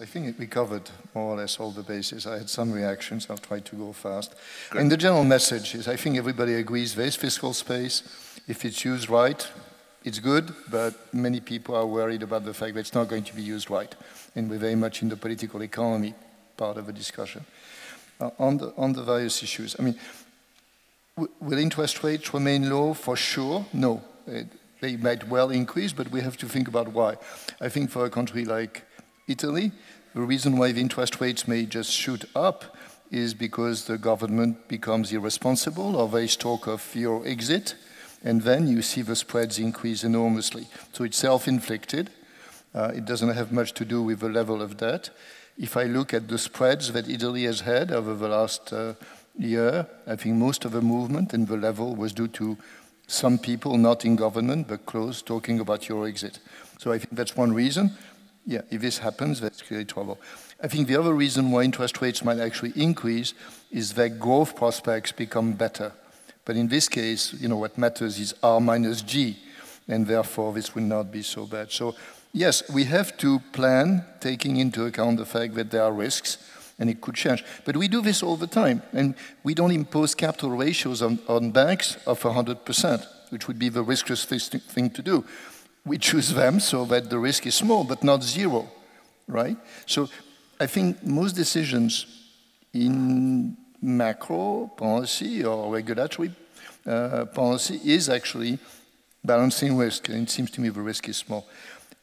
I think we covered more or less all the bases. I had some reactions. I'll try to go fast. Good. And the general message is I think everybody agrees there is fiscal space. If it's used right, it's good, but many people are worried about the fact that it's not going to be used right. And we're very much in the political economy part of the discussion. Uh, on, the, on the various issues, I mean, will interest rates remain low? For sure, no. It, they might well increase, but we have to think about why. I think for a country like Italy. The reason why the interest rates may just shoot up is because the government becomes irresponsible or they talk of euro exit, and then you see the spreads increase enormously. So it's self-inflicted. Uh, it doesn't have much to do with the level of debt. If I look at the spreads that Italy has had over the last uh, year, I think most of the movement and the level was due to some people not in government but close talking about euro exit. So I think that's one reason yeah, if this happens, that's clearly trouble. I think the other reason why interest rates might actually increase is that growth prospects become better. But in this case, you know, what matters is R minus G, and therefore this will not be so bad. So yes, we have to plan, taking into account the fact that there are risks, and it could change. But we do this all the time, and we don't impose capital ratios on, on banks of 100%, which would be the riskiest thing to do we choose them so that the risk is small, but not zero, right? So I think most decisions in macro policy or regulatory uh, policy is actually balancing risk, and it seems to me the risk is small.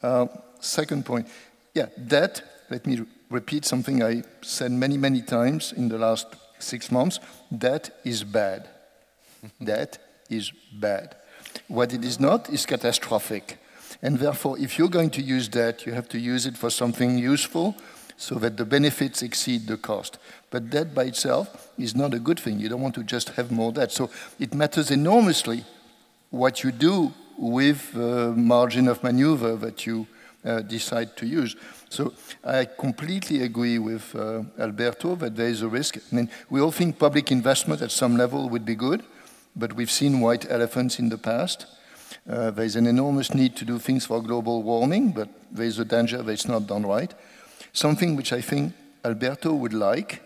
Uh, second point, yeah, debt, let me repeat something I said many, many times in the last six months, debt is bad. debt is bad. What it is not is catastrophic. And therefore, if you're going to use debt, you have to use it for something useful so that the benefits exceed the cost. But debt by itself is not a good thing. You don't want to just have more debt. So it matters enormously what you do with the margin of maneuver that you uh, decide to use. So I completely agree with uh, Alberto that there is a risk. I mean, we all think public investment at some level would be good, but we've seen white elephants in the past. Uh, there's an enormous need to do things for global warming, but there's a danger that it's not done right. Something which I think Alberto would like,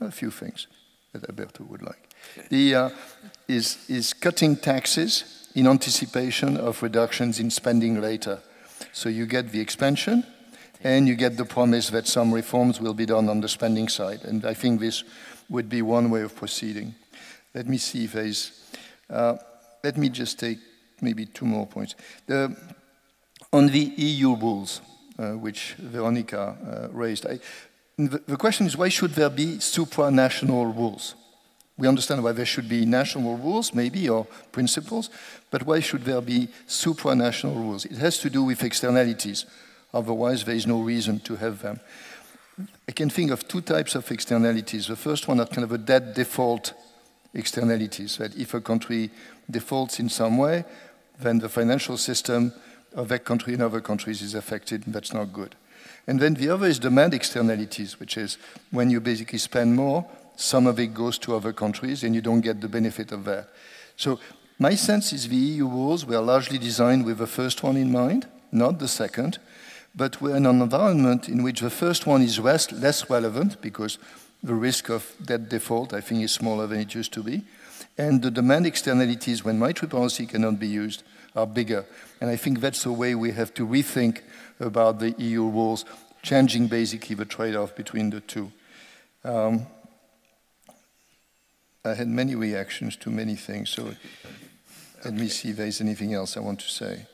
a few things that Alberto would like, the, uh, is, is cutting taxes in anticipation of reductions in spending later. So you get the expansion, and you get the promise that some reforms will be done on the spending side. And I think this would be one way of proceeding. Let me see if there's, uh, let me just take maybe two more points. The, on the EU rules, uh, which Veronica uh, raised, I, the, the, question is why should there be supranational rules? We understand why there should be national rules, maybe, or principles, but why should there be supranational rules? It has to do with externalities. Otherwise, there is no reason to have them. I can think of two types of externalities. The first one are kind of a debt default externalities, that if a country defaults in some way, then the financial system of that country and other countries is affected, and that's not good. And then the other is demand externalities, which is when you basically spend more, some of it goes to other countries, and you don't get the benefit of that. So my sense is the EU rules were largely designed with the first one in mind, not the second, but we're in an environment in which the first one is less, less relevant because the risk of debt default, I think, is smaller than it used to be. And the demand externalities, when monetary policy cannot be used, are bigger. And I think that's the way we have to rethink about the EU rules, changing basically the trade-off between the two. Um, I had many reactions to many things, so okay. let me see if there's anything else I want to say.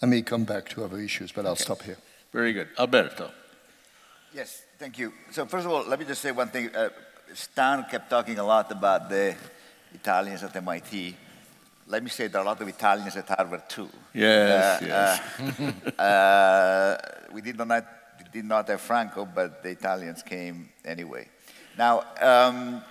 I may come back to other issues, but I'll okay. stop here. Very good. Alberto. Yes, thank you. So first of all, let me just say one thing. Uh, Stan kept talking a lot about the Italians at MIT. Let me say there are a lot of Italians at Harvard too. Yes, uh, yes. Uh, uh we did not, did not have Franco, but the Italians came anyway. Now, um,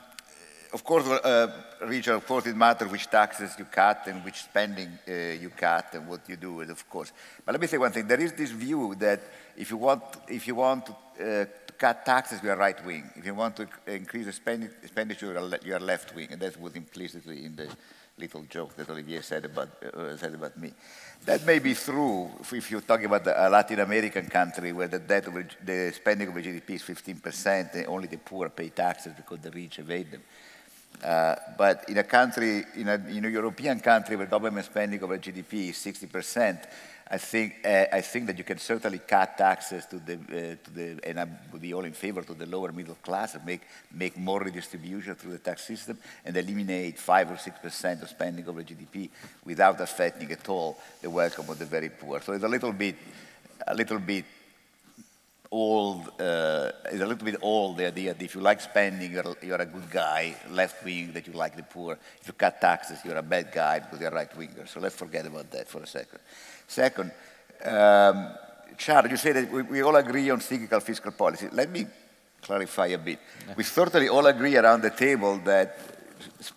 of course, uh, Richard, of course, it matters which taxes you cut and which spending uh, you cut and what you do of course. But let me say one thing. There is this view that if you want, if you want to, uh, to cut taxes, you are right wing. If you want to increase the spending, expenditure, you are left wing. And that's what implicitly in the little joke that Olivier said about, uh, said about me. That may be true if you're talking about a Latin American country where the debt the spending over GDP is 15%, and only the poor pay taxes because the rich evade them. Uh, but in a country, in a, in a European country where government spending over GDP is 60%, I think, uh, I think that you can certainly cut taxes to the, uh, to the, and I would be all in favor to the lower middle class and make, make more redistribution through the tax system and eliminate 5 or 6% of spending over GDP without affecting at all the welcome of the very poor. So it's a little bit, a little bit old, uh, it's a little bit old, the idea that if you like spending, you're, you're a good guy, left wing, that you like the poor. If you cut taxes, you're a bad guy because you're a right winger. So let's forget about that for a second. Second, um, Charles, you say that we, we, all agree on cyclical fiscal policy. Let me clarify a bit. Yeah. We certainly all agree around the table that,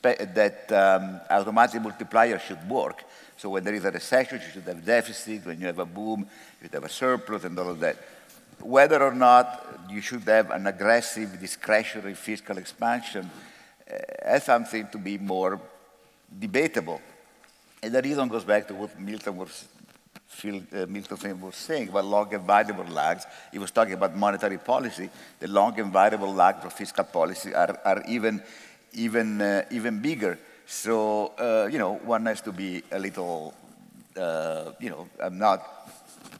that um, automatic multiplier should work. So when there is a recession, you should have deficit. When you have a boom, you should have a surplus and all of that. Whether or not you should have an aggressive discretionary fiscal expansion uh, has something to be more debatable. And the reason goes back to what Milton was Phil, uh, Milton was saying about long and variable lags. He was talking about monetary policy. The long and variable lags of fiscal policy are, are even, even, uh, even bigger. So, you know, one has to be a little, you know, I'm not,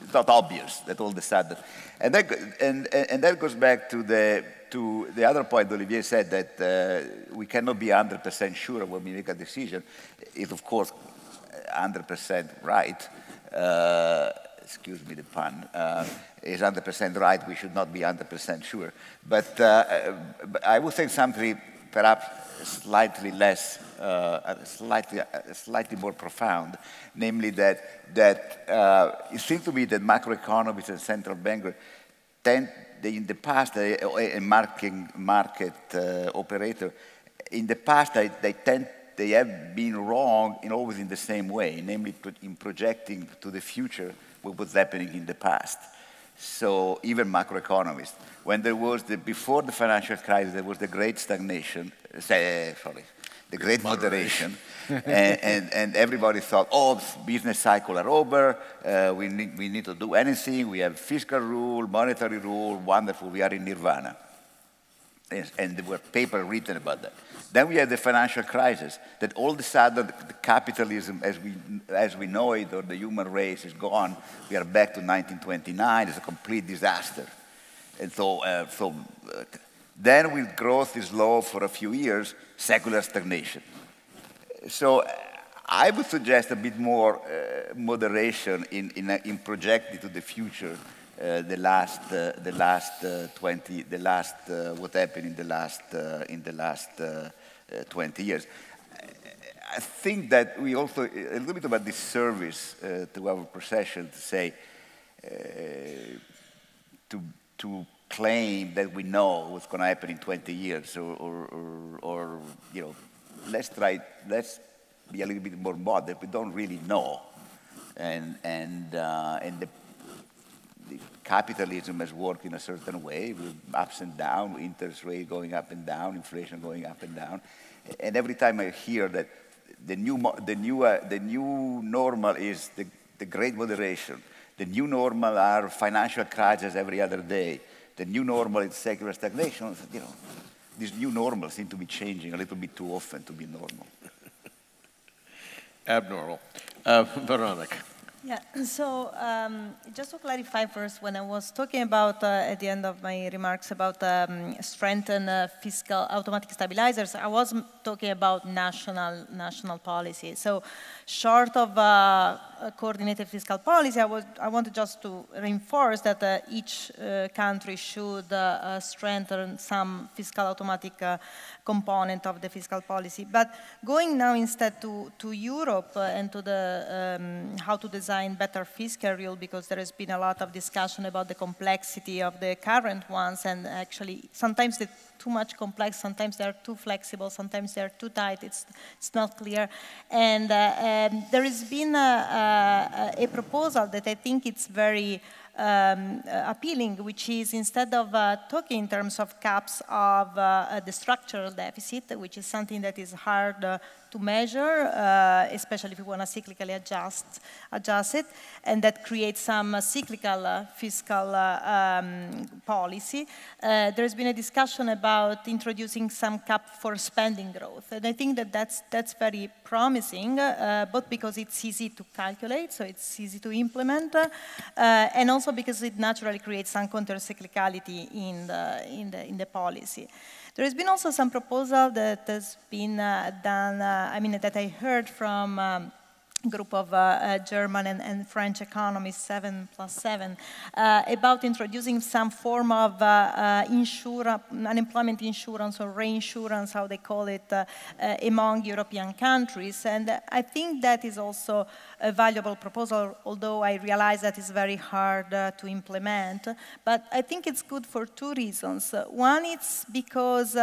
it's not obvious that all of a sudden. And that, and, and that goes back to the, to the other point Olivier said that uh, we cannot be 100% sure when we make a decision. It's, of course, 100% right uh, excuse me the pun, uh, is 100% right. We should not be 100% sure. But, uh, but, I would say something perhaps slightly less, uh, slightly, slightly more profound, namely that, that uh, it seems to me that macroeconomists and central bankers tend, they, in the past, a market, market uh, operator, in the past they, they tend they have been wrong in always in the same way, namely in projecting to the future what was happening in the past. So even macroeconomists, when there was the, before the financial crisis, there was the great stagnation, say, sorry, the great moderation, and, and, and, everybody thought, oh, business cycle are over, uh, we, need, we need to do anything, we have fiscal rule, monetary rule, wonderful, we are in nirvana. And, and there were papers written about that. Then we had the financial crisis, that all of a sudden the capitalism as we, as we know it, or the human race is gone. We are back to 1929, it's a complete disaster. And so, uh, so uh, then with growth is low for a few years, secular stagnation. So I would suggest a bit more uh, moderation in, in, uh, in projecting to the future uh, the last, uh, the last uh, 20, the last, uh, what happened in the last, in the last 20 years. I think that we also, a little bit about this service uh, to our procession to say, uh, to, to claim that we know what's going to happen in 20 years or, or, or, or, you know, let's try, let's be a little bit more modest. We don't really know. And, and, uh, and the, capitalism has worked in a certain way with ups and downs, interest rate going up and down, inflation going up and down. And every time I hear that the new, the new, uh, the new normal is the, the great moderation, the new normal are financial crises every other day, the new normal is secular stagnation, you know, these new normals seem to be changing a little bit too often to be normal. Abnormal. Uh, Veronica. Yeah, so um, just to clarify first, when I was talking about, uh, at the end of my remarks, about um, strengthen uh, fiscal automatic stabilizers, I was talking about national, national policy. So short of uh, coordinated fiscal policy, I, was, I wanted just to reinforce that uh, each uh, country should uh, strengthen some fiscal automatic component of the fiscal policy. But going now instead to, to Europe uh, and to the, um, how to design better fiscal rule, because there has been a lot of discussion about the complexity of the current ones, and actually sometimes they're too much complex, sometimes they're too flexible, sometimes they're too tight, it's, it's not clear. And uh, um, there has been a, a, a proposal that I think it's very um, appealing, which is instead of uh, talking in terms of caps of uh, the structural deficit, which is something that is hard uh, to measure, uh, especially if you want to cyclically adjust, adjust it, and that creates some uh, cyclical uh, fiscal um, policy. there's been a discussion about introducing some cap for spending growth, and I think that that's, that's very promising, both because it's easy to calculate, so it's easy to implement, and also because it naturally creates some counter-cyclicality in the, in, the, in the policy. There has been also some proposal that has been uh, done, uh, I mean, that I heard from um, group of uh, uh, German and, and, French economists, seven plus seven, uh, about introducing some form of uh, uh, insurance, unemployment insurance or reinsurance, how they call it, uh, among European countries. And I think that is also a valuable proposal, although I realize that it's very hard to implement. But I think it's good for two reasons. one, it's because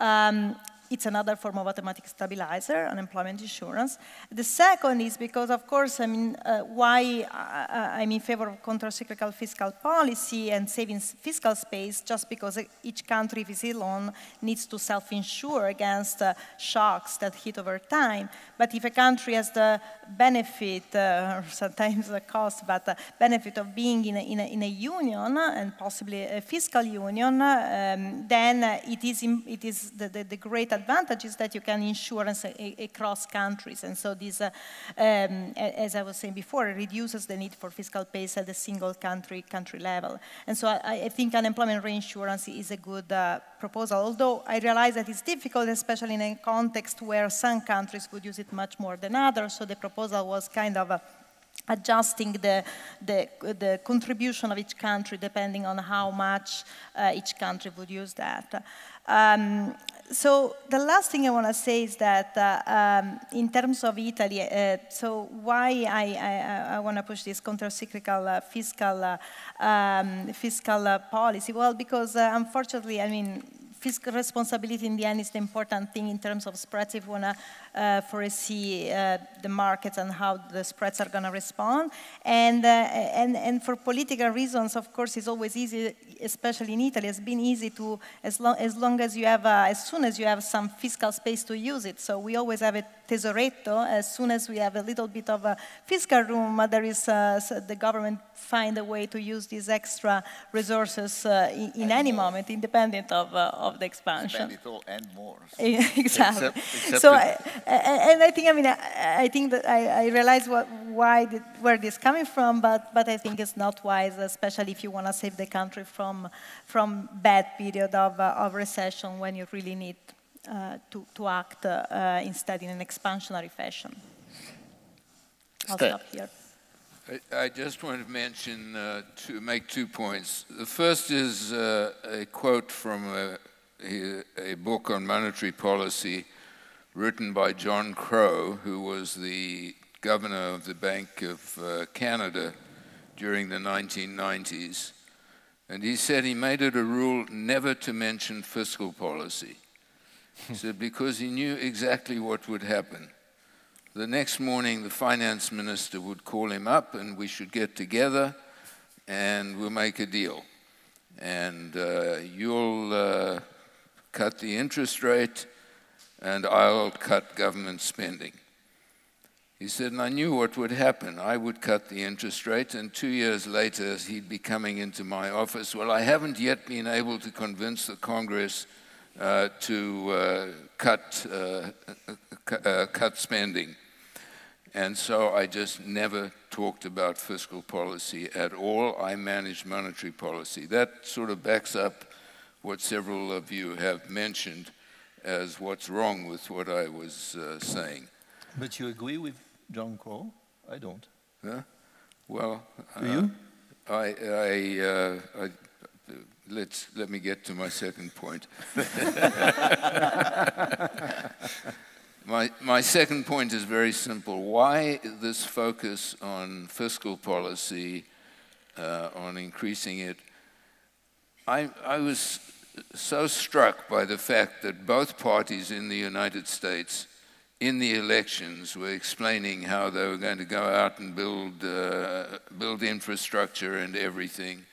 um, it's another form of automatic stabilizer, unemployment insurance. The second is because, of course, I mean, uh, why I, am in favor of countercyclical fiscal policy and saving fiscal space, just because each country, if it's alone, needs to self-insure against uh, shocks that hit over time. But if a country has the benefit, uh, sometimes the cost, but the benefit of being in a, in a, in a union and possibly a fiscal union, um, then it is, it is the, the, the great advantage is that you can insurance across countries. And so this, uh, um, as I was saying before, reduces the need for fiscal pace at the single country country level. And so I, I think unemployment reinsurance is a good uh, proposal, although I realize that it's difficult, especially in a context where some countries would use it much more than others. So the proposal was kind of adjusting the, the, the, contribution of each country depending on how much uh, each country would use that. Um, so the last thing I want to say is that uh, um, in terms of Italy, uh, so why I, I, I want to push this counter-cyclical uh, fiscal, uh, um, fiscal uh, policy? Well, because uh, unfortunately, I mean, fiscal responsibility in the end is the important thing in terms of spreads if we want to uh, foresee uh, the markets and how the spreads are going to respond. And, uh, and, and for political reasons, of course, it's always easy, especially in Italy, it's been easy to, as long as, long as you have, uh, as soon as you have some fiscal space to use it. So we always have a tesoretto. As soon as we have a little bit of a fiscal room, uh, there is, uh, so the government find a way to use these extra resources in, in any moment, independent of, of the expansion. Spend it all and more. exactly. Except, except so and I think, I mean, I, I think that I, I realize what, why, did, where this coming from, but, but I think it's not wise, especially if you want to save the country from, from bad period of, uh, of recession when you really need uh, to, to act uh, instead in an expansionary fashion. I'll stop here. I, I just want to mention, uh, to make two points. The first is uh, a quote from a, a book on monetary policy written by John Crow, who was the governor of the Bank of uh, Canada during the 1990s. And he said he made it a rule never to mention fiscal policy. He said because he knew exactly what would happen. The next morning, the finance minister would call him up and we should get together and we'll make a deal. And uh, you'll uh, cut the interest rate and I'll cut government spending. He said, and I knew what would happen. I would cut the interest rate, and two years later, he'd be coming into my office. Well, I haven't yet been able to convince the Congress uh, to uh, cut, uh, uh cut spending. And so I just never talked about fiscal policy at all. I managed monetary policy. That sort of backs up what several of you have mentioned as what's wrong with what I was uh, saying. But you agree with John Crow? I don't. Huh? Well, do you? Uh, I, I, uh, I, let's let me get to my second point. my my second point is very simple. Why this focus on fiscal policy, uh, on increasing it? I I was so struck by the fact that both parties in the United States in the elections were explaining how they were going to go out and build, uh, build infrastructure and everything.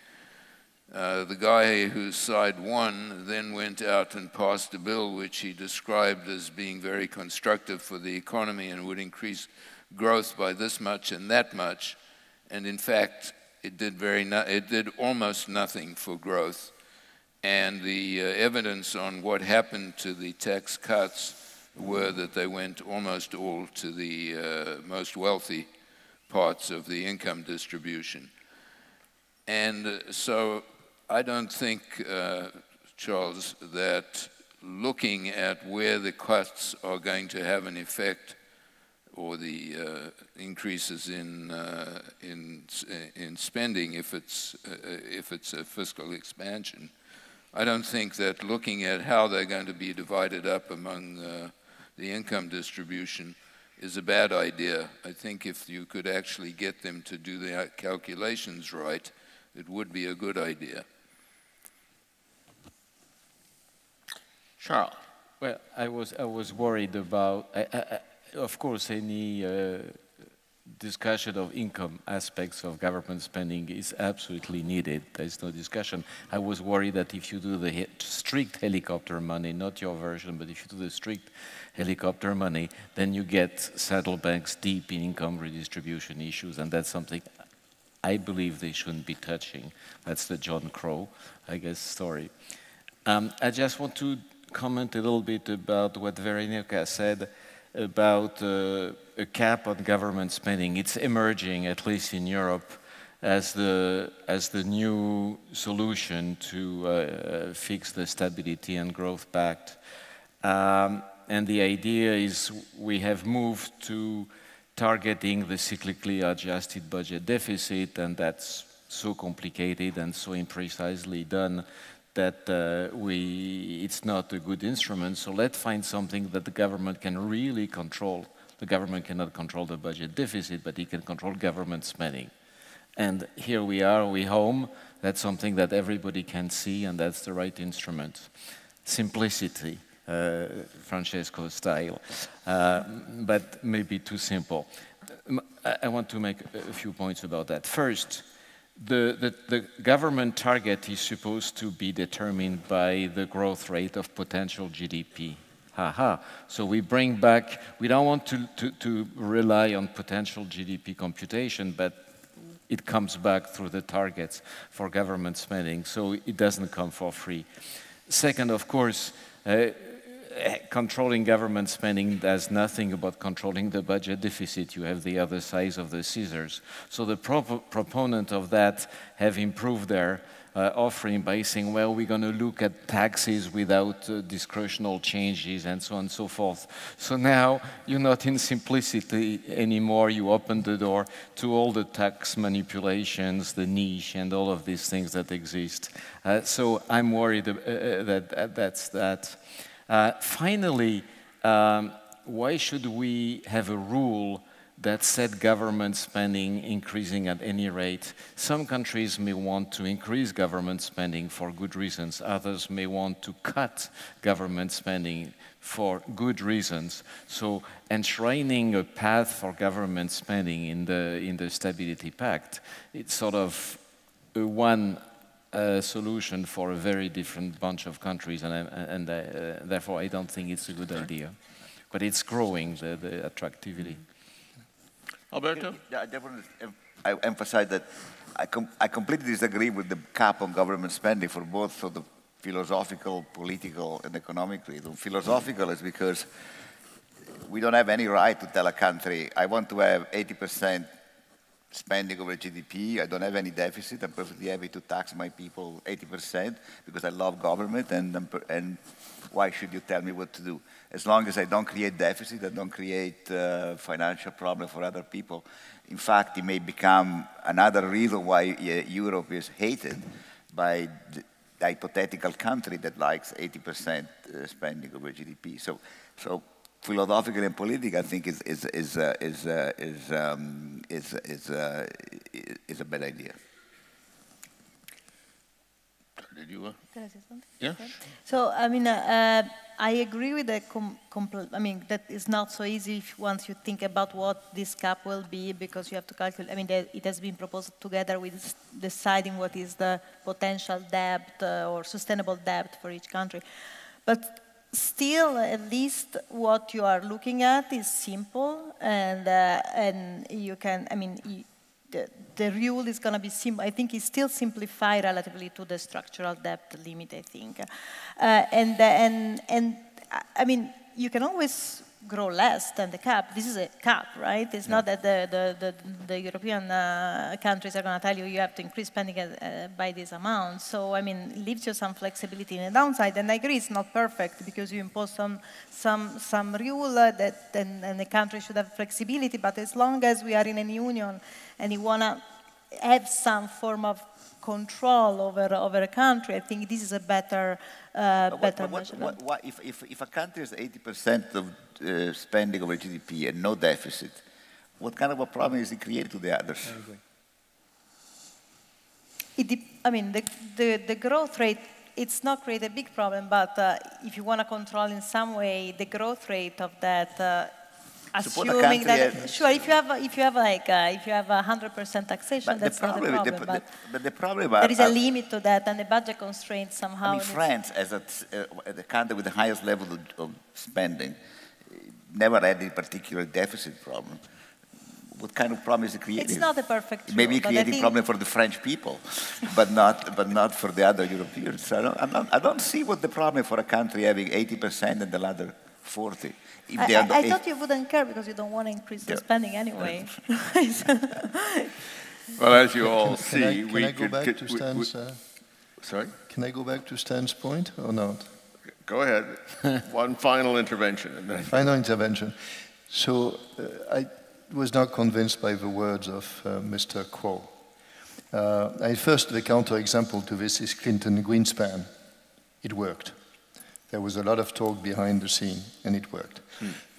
Uh, the guy whose side won then went out and passed a bill which he described as being very constructive for the economy and would increase growth by this much and that much. And in fact, it did, very no it did almost nothing for growth. And the uh, evidence on what happened to the tax cuts were that they went almost all to the uh, most wealthy parts of the income distribution. And uh, so I don't think, uh, Charles, that looking at where the cuts are going to have an effect or the uh, increases in, uh, in, in spending if it's, uh, if it's a fiscal expansion, I don't think that looking at how they're going to be divided up among uh, the income distribution is a bad idea. I think if you could actually get them to do the calculations right, it would be a good idea. Charles. Well, I was I was worried about. I, I, of course, any uh, discussion of income aspects of government spending is absolutely needed. There's no discussion. I was worried that if you do the he strict helicopter money, not your version, but if you do the strict helicopter money, then you get saddlebags deep in income redistribution issues, and that's something I believe they shouldn't be touching. That's the John Crow, I guess, story. Um, I just want to comment a little bit about what Veronica said about uh, a cap on government spending. It's emerging, at least in Europe, as the, as the new solution to uh, fix the Stability and Growth Pact. Um, and the idea is we have moved to targeting the cyclically adjusted budget deficit, and that's so complicated and so imprecisely done that uh, we, it's not a good instrument. So let's find something that the government can really control. The government cannot control the budget deficit, but it can control government spending. And here we are, we home. That's something that everybody can see, and that's the right instrument. Simplicity, uh, Francesco style, uh, but maybe too simple. I want to make a few points about that. First, the, the, the, government target is supposed to be determined by the growth rate of potential GDP. Haha. So we bring back, we don't want to, to, to rely on potential GDP computation, but it comes back through the targets for government spending, so it doesn't come for free. Second, of course, uh, controlling government spending does nothing about controlling the budget deficit. You have the other size of the scissors. So the pro proponent of that have improved their uh, offering by saying, well, we're going to look at taxes without uh, discretional changes and so on and so forth. So now you're not in simplicity anymore. You open the door to all the tax manipulations, the niche, and all of these things that exist. Uh, so I'm worried uh, uh, that uh, that's that. Uh, finally, um, why should we have a rule that set government spending increasing at any rate? Some countries may want to increase government spending for good reasons. Others may want to cut government spending for good reasons. So enshrining a path for government spending in the, in the Stability Pact, it's sort of one a solution for a very different bunch of countries, and, and uh, therefore I don't think it's a good idea. But it's growing, the, the attractivity. Alberto? Yeah, I definitely I emphasize that I, com I completely disagree with the cap on government spending for both sort of philosophical, political, and economic reasons. Philosophical is because we don't have any right to tell a country, I want to have 80 percent spending over GDP. I don't have any deficit. I'm perfectly happy to tax my people 80% because I love government and, and why should you tell me what to do? As long as I don't create deficit, I don't create uh, financial problem for other people. In fact, it may become another reason why uh, Europe is hated by the hypothetical country that likes 80% uh, spending over GDP. So, so philosophical and political, I think is is is uh, is uh, is, um, is is uh, is a bad idea. Did you? Uh, Can I say something? yeah. So, I mean, uh, I agree with the, com- compl- I mean, that is not so easy if once you think about what this cap will be, because you have to calculate, I mean, it has been proposed together with deciding what is the potential debt uh, or sustainable debt for each country. But still, at least what you are looking at is simple, and, uh, and you can, I mean, you, the, the rule is going to be simple. I think it's still simplified relatively to the structural debt limit, I think. Uh, and, and, and, I mean, you can always grow less than the cap. This is a cap, right? It's not that the, the, the, the European uh, countries are going to tell you you have to increase spending uh, by this amount. So, I mean, it leaves you some flexibility in the downside. And I agree it's not perfect because you impose some, some, some rule uh, that and, and the country should have flexibility. But as long as we are in a union and you want to have some form of control over, over a country, I think this is a better, uh, what- better but what- what- what- if, if, if a country has 80% of uh, spending over GDP and no deficit, what kind of a problem is it created to the others? It dep- I mean, the, the, the growth rate, it's not create a big problem, but uh, if you want to control in some way the growth rate of that, uh, Suppose a assuming that, sure, if you have, if you have like, uh, if you have 100% taxation, But the that's not a problem, problem, the, but the, but the problem there is a limit to that, and the budget constraints somehow. I mean, France, as a, uh, the country with the highest level of, of spending, never had any particular deficit problem. What kind of problem is it creating? It's not a perfect Maybe rule, I creating problem for the French people, but not, but not for the other Europeans. So I don't, I don't see what the problem for a country having 80% and the other 40. If I, I, I thought you wouldn't care because you don't want to increase the Yeah. spending anyway. Well, as you all Can I, see, can we I go could. back could- to we- we- Stan's, uh, Sorry? can I go back to Stan's point or not? Go ahead. One final intervention. Final intervention. So uh, I was not convinced by the words of uh, Mr. Crow. Uh, I first, the counterexample to this is Clinton Greenspan. It worked. There was a lot of talk behind the scene, and it worked.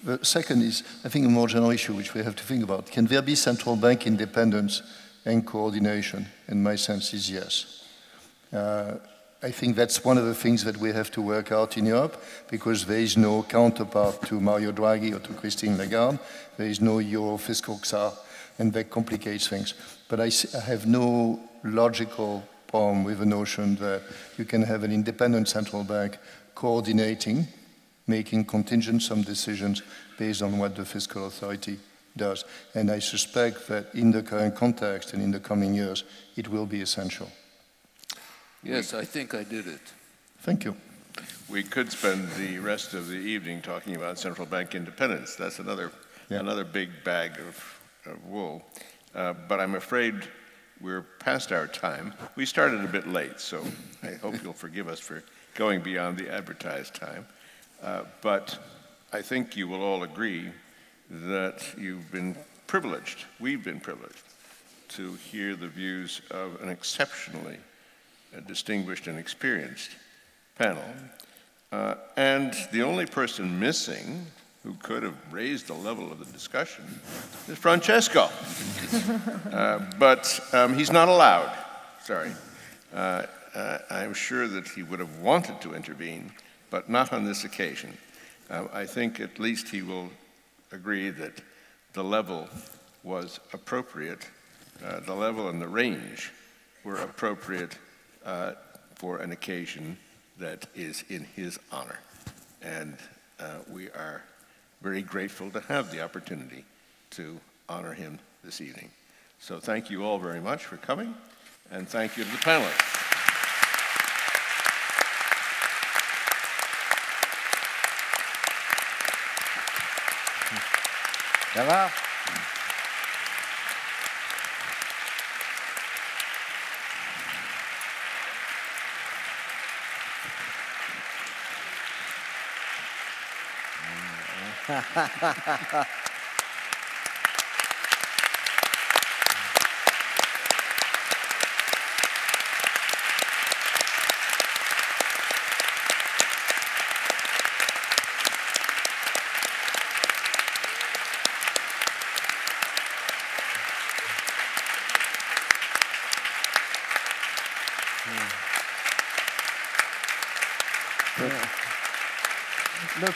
The second is, I think, a more general issue which we have to think about. Can there be central bank independence and coordination? And my sense is yes. Uh, I think that's one of the things that we have to work out in Europe because there is no counterpart to Mario Draghi or to Christine Lagarde. There is no Euro fiscal czar, and that complicates things. But I have no logical problem with the notion that you can have an independent central bank coordinating, making contingent some decisions based on what the fiscal authority does. And I suspect that in the current context and in the coming years, it will be essential. Yes, I think I did it. Thank you. We could spend the rest of the evening talking about central bank independence. That's another, Yeah. another big bag of, of wool. Uh, but I'm afraid we're past our time. We started a bit late, so I hope you'll forgive us for going beyond the advertised time. Uh, but I think you will all agree that you've been privileged, we've been privileged, to hear the views of an exceptionally uh, distinguished and experienced panel. Uh, and the only person missing who could have raised the level of the discussion is Francesco. Uh, but um, he's not allowed. Sorry. Uh, uh, I'm sure that he would have wanted to intervene, but not on this occasion. Uh, I think at least he will agree that the level was appropriate, uh, the level and the range were appropriate uh, for an occasion that is in his honor. And uh, we are very grateful to have the opportunity to honor him this evening. So thank you all very much for coming, and thank you to the panelists. Ça va Ha ha ha ha ha.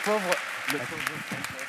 Pauvre, le pauvre